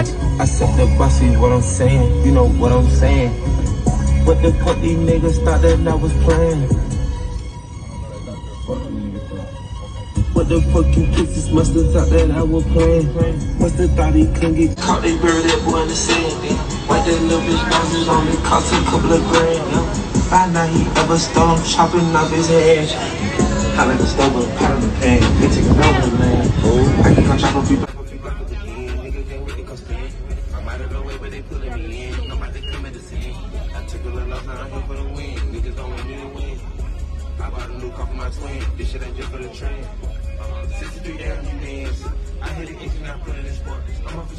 I said the boss, see what I'm saying. You know what I'm saying. What the fuck these niggas thought that I was playing? What the fuck you pussies must have thought that I was playing? Must have thought he couldn't get caught. They buried that boy in the sand. White that little bitch bounces on me, cost a couple of grand. Find out he ever stole him, chopping off his head. Hot like a stove, pot in the pan. They take over, man. I can come chop up people. I'm out of the way, but they pulling me in. I'm about to come at the scene. I took a little off, now I'm here for the win. Niggas don't want me to win. I bought a new car for my twin. This shit ain't just for the trend. Uh, 63 down, you dance. I hit the engine, I put it in sport. I'm telling the